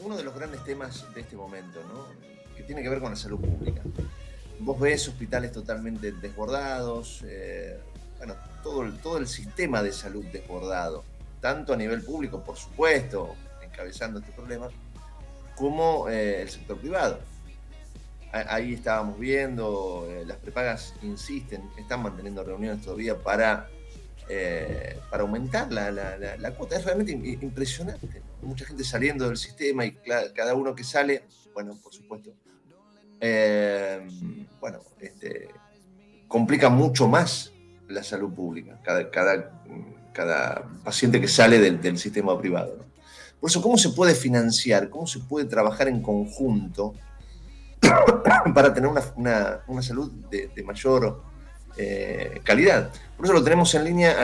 uno de los grandes temas de este momento, ¿no? que tiene que ver con la salud pública. Vos ves hospitales totalmente desbordados, eh, bueno, todo el, todo el sistema de salud desbordado, tanto a nivel público, por supuesto, encabezando este problema, como eh, el sector privado. Ahí estábamos viendo, eh, las prepagas insisten, están manteniendo reuniones todavía para, para aumentar la, la, cuota. Es realmente impresionante. Mucha gente saliendo del sistema y cada uno que sale, bueno, por supuesto, bueno, este, complica mucho más la salud pública, cada, cada, cada paciente que sale del, sistema privado. Por eso, ¿cómo se puede financiar? ¿Cómo se puede trabajar en conjunto para tener una, salud de, mayor eh, calidad? Por eso lo tenemos en línea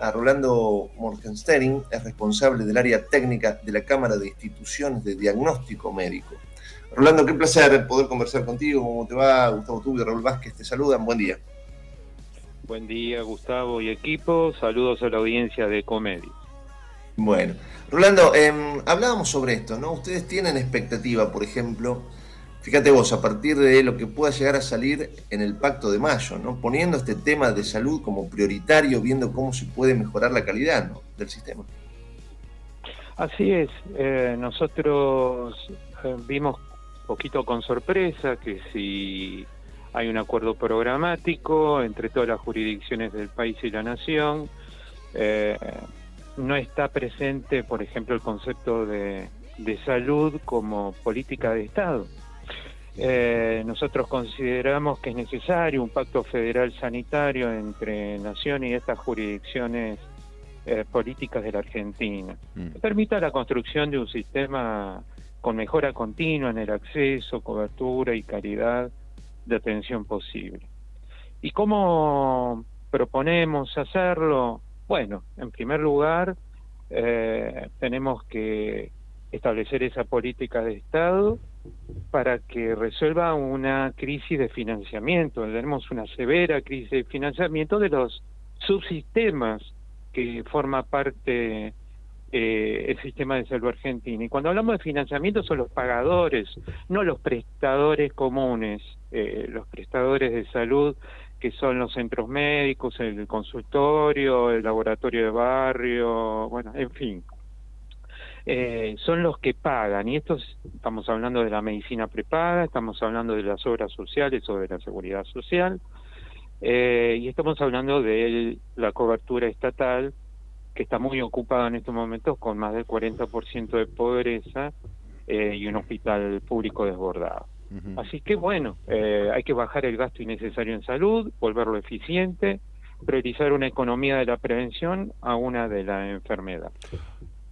a Rolando Morgenstern, es responsable del área técnica de la Cámara de Instituciones de Diagnóstico Médico. Rolando, qué placer poder conversar contigo. ¿Cómo te va? Gustavo Tubi y Raúl Vázquez te saludan. Buen día. Buen día, Gustavo y equipo. Saludos a la audiencia de Comedia. Bueno, Rolando, em, hablábamos sobre esto, ¿no? Ustedes tienen expectativa, por ejemplo, fíjate vos, a partir de lo que pueda llegar a salir en el Pacto de Mayo, ¿no? Poniendo este tema de salud como prioritario, viendo cómo se puede mejorar la calidad del sistema. Así es, eh, nosotros eh, vimos poquito con sorpresa que si hay un acuerdo programático entre todas las jurisdicciones del país y la nación, eh, no está presente, por ejemplo, el concepto de, salud como política de Estado. Eh, nosotros consideramos que es necesario un pacto federal sanitario entre Nación y estas jurisdicciones eh, políticas de la Argentina, mm. que permita la construcción de un sistema con mejora continua en el acceso, cobertura y calidad de atención posible. ¿Y cómo proponemos hacerlo? Bueno, en primer lugar, eh, tenemos que establecer esa política de Estado para que resuelva una crisis de financiamiento. Tenemos una severa crisis de financiamiento de los subsistemas que forma parte eh, el sistema de salud argentino. Y cuando hablamos de financiamiento son los pagadores, no los prestadores comunes, eh, los prestadores de salud que son los centros médicos, el consultorio, el laboratorio de barrio, bueno, en fin. Eh, son los que pagan, y esto estamos hablando de la medicina prepaga, estamos hablando de las obras sociales o de la seguridad social, y estamos hablando de la cobertura estatal que está muy ocupado en estos momentos con más del 40% de pobreza eh, y un hospital público desbordado. Así que bueno, eh, hay que bajar el gasto innecesario en salud, volverlo eficiente, priorizar una economía de la prevención a una de la enfermedad.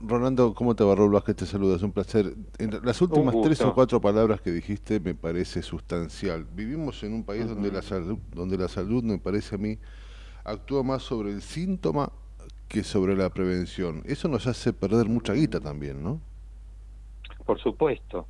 Rolando, ¿cómo te va? Raúl Vázquez te saluda, es un placer. las últimas tres o cuatro palabras que dijiste me parece sustancial. Vivimos en un país donde, la salud, donde la salud, me parece a mí, actúa más sobre el síntoma que sobre la prevención. Eso nos hace perder mucha guita también, ¿no? Por supuesto.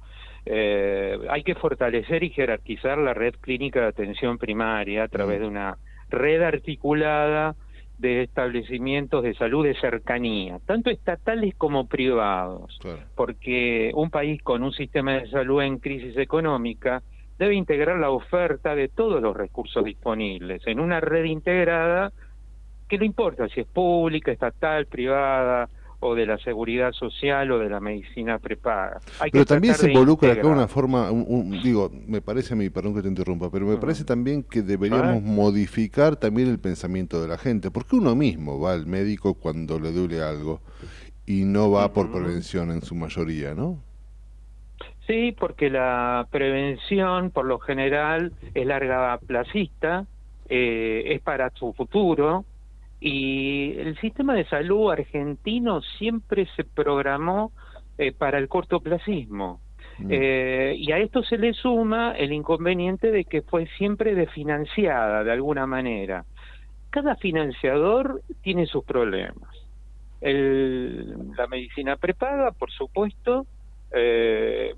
Eh, hay que fortalecer y jerarquizar la red clínica de atención primaria a través mm. de una red articulada de establecimientos de salud de cercanía, tanto estatales como privados, porque un país con un sistema de salud en crisis económica debe integrar la oferta de todos los recursos disponibles en una red integrada que no importa si es pública, estatal, privada o de la seguridad social o de la medicina prepaga. pero también se involucra acá una forma, digo, me parece a mí, perdón que te interrumpa, pero me parece también que deberíamos modificar también el pensamiento de la gente, porque uno mismo va al médico cuando le duele algo y no va por prevención en su mayoría, ¿no? Sí, porque la prevención por lo general es larga placista, eh, es para su futuro, y el sistema de salud argentino siempre se programó eh, para el cortoplacismo. Mm. Eh, y a esto se le suma el inconveniente de que fue siempre desfinanciada de alguna manera. Cada financiador tiene sus problemas. la medicina prepaga, por supuesto, eh,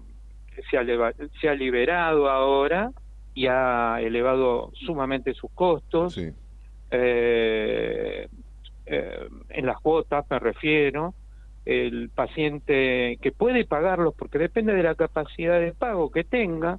se, ha se, ha liberado ahora y ha elevado sumamente sus costos. Sí eh, eh, en las cuotas me refiero, el paciente que puede pagarlos, porque depende de la capacidad de pago que tenga,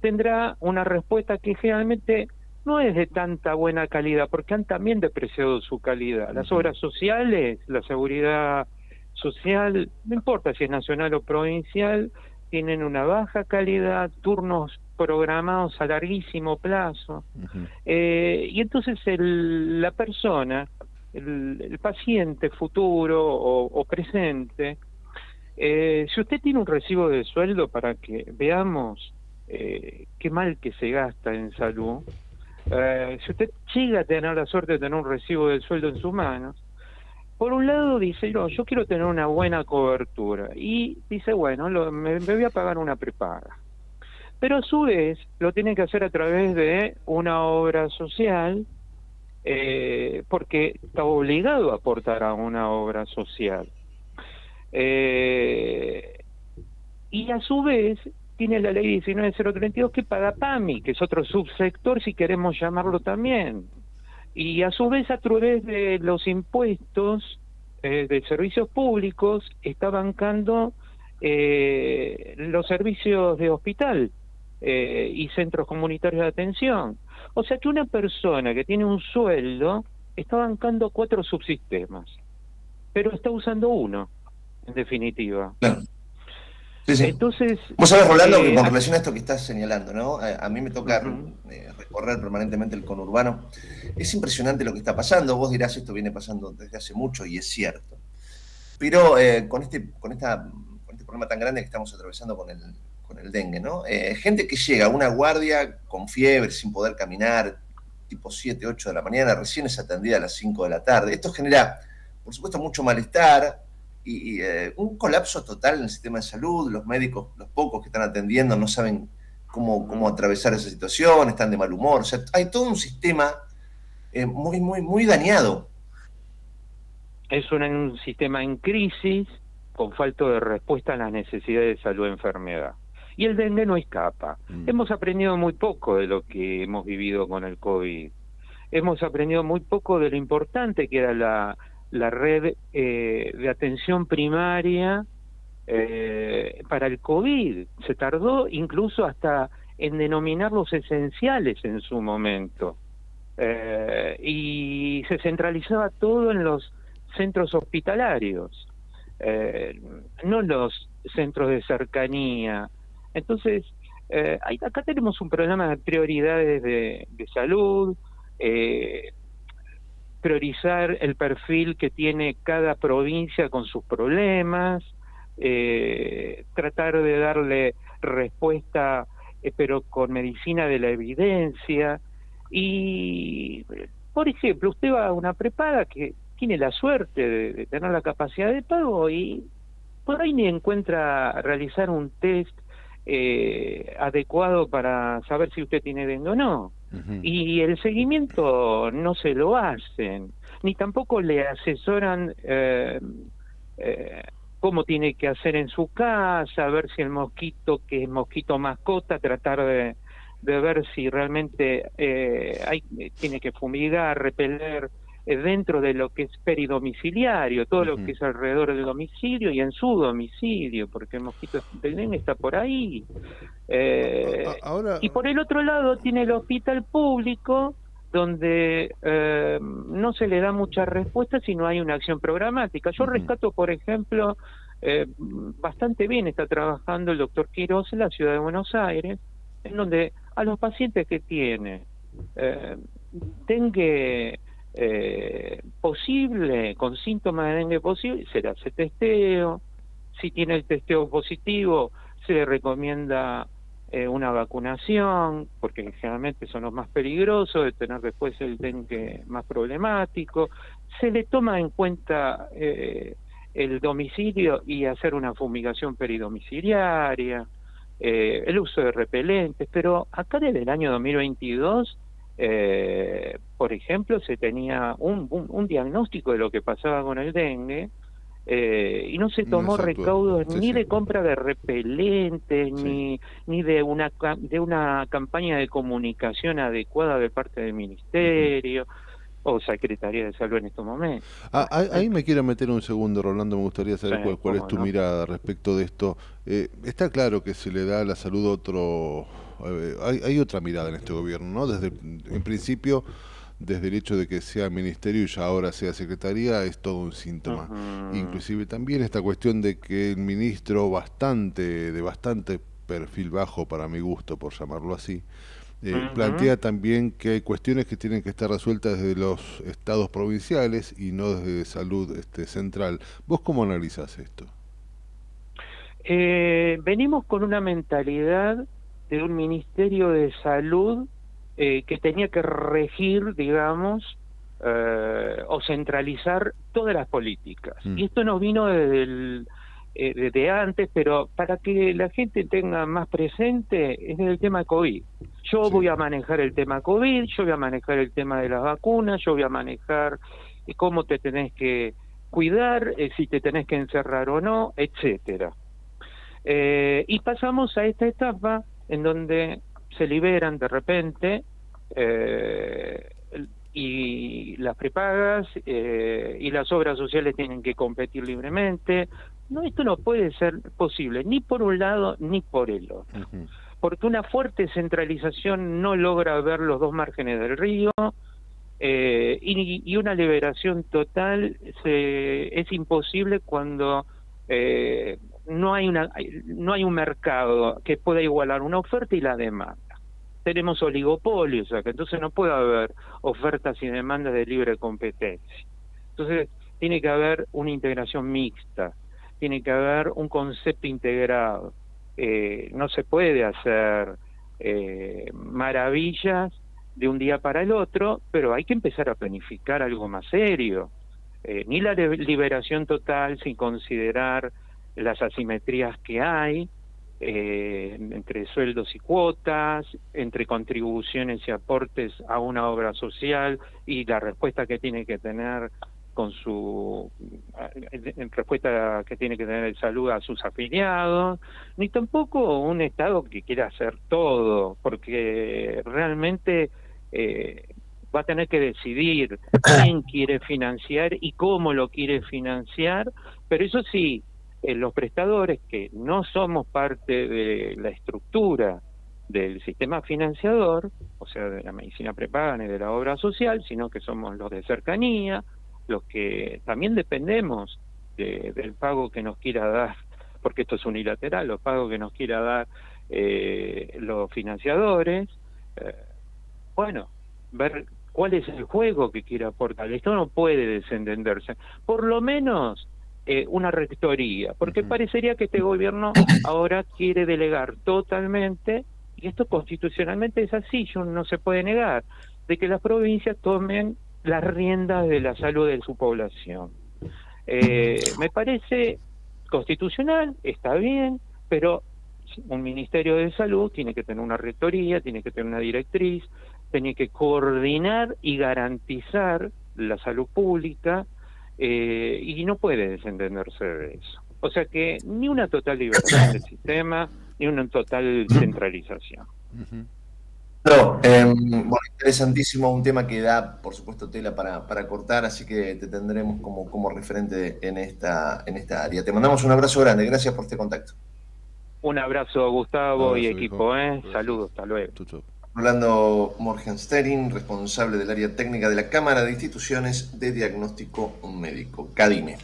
tendrá una respuesta que generalmente no es de tanta buena calidad, porque han también depreciado su calidad. Las obras sociales, la seguridad social, no importa si es nacional o provincial, tienen una baja calidad, turnos programados a larguísimo plazo. Eh, y entonces el, la persona, el, paciente futuro o, presente, eh, si usted tiene un recibo de sueldo para que veamos eh, qué mal que se gasta en salud, si usted llega a tener la suerte de tener un recibo de sueldo en sus manos, por un lado dice, no, yo quiero tener una buena cobertura. Y dice, bueno, me, voy a pagar una prepaga. Pero a su vez lo tiene que hacer a través de una obra social, eh, porque está obligado a aportar a una obra social. Eh, y a su vez tiene la ley 19032 que paga PAMI, que es otro subsector, si queremos llamarlo también y a su vez a través de los impuestos eh, de servicios públicos está bancando eh, los servicios de hospital eh, y centros comunitarios de atención. O sea que una persona que tiene un sueldo está bancando cuatro subsistemas, pero está usando uno, en definitiva. Entonces, Vos sabés, Rolando, que con relación a esto que estás señalando, ¿no? A, mí me toca recorrer permanentemente el conurbano. Es impresionante lo que está pasando. Vos dirás, esto viene pasando desde hace mucho y es cierto. Pero eh, con, este, con, esta, con este problema tan grande que estamos atravesando con el, el dengue, ¿no? Eh, gente que llega a una guardia con fiebre, sin poder caminar, tipo 7, 8 de la mañana, recién es atendida a las 5 de la tarde. Esto genera, por supuesto, mucho malestar y, eh, un colapso total en el sistema de salud. Los médicos, los pocos que están atendiendo, no saben cómo, cómo atravesar esa situación, están de mal humor. O sea, hay todo un sistema eh, muy, muy, muy dañado. Es un, sistema en crisis con falta de respuesta a las necesidades de salud enfermedad. Y el dengue no escapa. Mm. Hemos aprendido muy poco de lo que hemos vivido con el COVID. Hemos aprendido muy poco de lo importante que era la, la red eh, de atención primaria eh, para el COVID. Se tardó incluso hasta en denominar los esenciales en su momento. Eh, y se centralizaba todo en los centros hospitalarios, eh, no en los centros de cercanía. Entonces, acá tenemos un problema de prioridades de, salud, priorizar el perfil que tiene cada provincia con sus problemas, eh, tratar de darle respuesta, eh, pero con medicina de la evidencia. Y, por ejemplo, usted va a una prepaga que tiene la suerte de, tener la capacidad de pago y por ahí ni encuentra realizar un test eh, adecuado para saber si usted tiene dengue o no. Y el seguimiento no se lo hacen, ni tampoco le asesoran eh, eh, cómo tiene que hacer en su casa, ver si el mosquito, que es mosquito mascota, tratar de, de ver si realmente eh, hay, tiene que fumigar, repeler dentro de lo que es peridomiciliario, todo lo que es alrededor del domicilio y en su domicilio, porque el mosquito del dengue está por ahí. Eh, y por el otro lado tiene el hospital público, donde eh, no se le da mucha respuesta si no hay una acción programática. Yo rescato, por ejemplo, eh, bastante bien está trabajando el doctor Quiroz en la ciudad de Buenos Aires, en donde a los pacientes que tiene eh, dengue eh, posible, con síntomas de dengue posible, se le hace testeo, si tiene el testeo positivo, se le recomienda eh, una vacunación, porque generalmente son los más peligrosos, de tener después el dengue más problemático. Se le toma en cuenta eh, el domicilio y hacer una fumigación peridomiciliaria, eh, el uso de repelentes, pero acá desde el año 2022, por ejemplo, se tenía un, un diagnóstico de lo que pasaba con el dengue, eh, y no se tomó recaudos ni de compra de repelentes ni ni de una de una campaña de comunicación adecuada de parte del ministerio o Secretaría de Salud en estos momentos. Ah, ahí, me quiero meter un segundo, Rolando, me gustaría saber cuál, es tu mirada respecto de esto. Eh, está claro que se le da a la salud otro... Eh, hay, otra mirada en este gobierno, ¿no? Desde, en principio, desde el hecho de que sea ministerio y ya ahora sea secretaría, es todo un síntoma. Inclusive también esta cuestión de que el ministro bastante, de bastante perfil bajo para mi gusto, por llamarlo así, eh, plantea también que hay cuestiones que tienen que estar resueltas desde los estados provinciales y no desde salud este, central. ¿Vos cómo analizás esto? Eh, venimos con una mentalidad de un Ministerio de Salud eh, que tenía que regir, digamos, o centralizar todas las políticas. Mm. Y esto nos vino desde el eh, desde antes, pero para que la gente tenga más presente es el tema COVID. Yo voy a manejar el tema COVID, yo voy a manejar el tema de las vacunas, yo voy a manejar eh, cómo te tenés que cuidar, eh, si te tenés que encerrar o no, etcétera. Eh, y pasamos a esta etapa en donde se liberan de repente y las prepagas y las obras sociales tienen que competir libremente, no, esto no puede ser posible, ni por un lado ni por el otro. Porque una fuerte centralización no logra ver los dos márgenes del río eh, y, una liberación total es imposible cuando eh, no, hay una, no hay un mercado que pueda igualar una oferta y la demanda. Tenemos oligopolios, o sea entonces no puede haber ofertas y demandas de libre competencia. Entonces tiene que haber una integración mixta tiene que haber un concepto integrado. Eh, no se puede hacer eh, maravillas de un día para el otro, pero hay que empezar a planificar algo más serio. Eh, ni la liberación total sin considerar las asimetrías que hay entre sueldos y cuotas, entre contribuciones y aportes a una obra social y la respuesta que tiene que tener con su en respuesta que tiene que tener el salud a sus afiliados, ni tampoco un Estado que quiera hacer todo, porque realmente eh, va a tener que decidir quién quiere financiar y cómo lo quiere financiar, pero eso sí, eh, los prestadores que no somos parte de la estructura del sistema financiador, o sea, de la medicina prepaga ni de la obra social, sino que somos los de cercanía, los que también dependemos del pago que nos quiera dar, porque esto es unilateral, los pagos que nos quiera dar eh, los financiadores, eh, bueno, ver cuál es el juego que quiere aportar. Esto no puede desentenderse. Por lo menos eh, una rectoría, porque parecería que este gobierno ahora quiere delegar totalmente, y esto constitucionalmente es así, no se puede negar, de que las provincias tomen las riendas de la salud de su población. Eh, me parece constitucional, está bien, pero un Ministerio de Salud tiene que tener una rectoría, tiene que tener una directriz, tiene que coordinar y garantizar la salud pública eh, y no puede desentenderse de eso. O sea que ni una total libertad del sistema, ni una total centralización. No, em, bueno, interesantísimo, un tema que da, por supuesto, tela para, para cortar, así que te tendremos como, como referente en esta, en esta área. Te mandamos un abrazo grande, gracias por este contacto. Un abrazo, Gustavo y equipo, ¿eh? Saludos, hasta luego. Rolando Morgenstein, responsable del área técnica de la Cámara de Instituciones de Diagnóstico Médico, CADIME.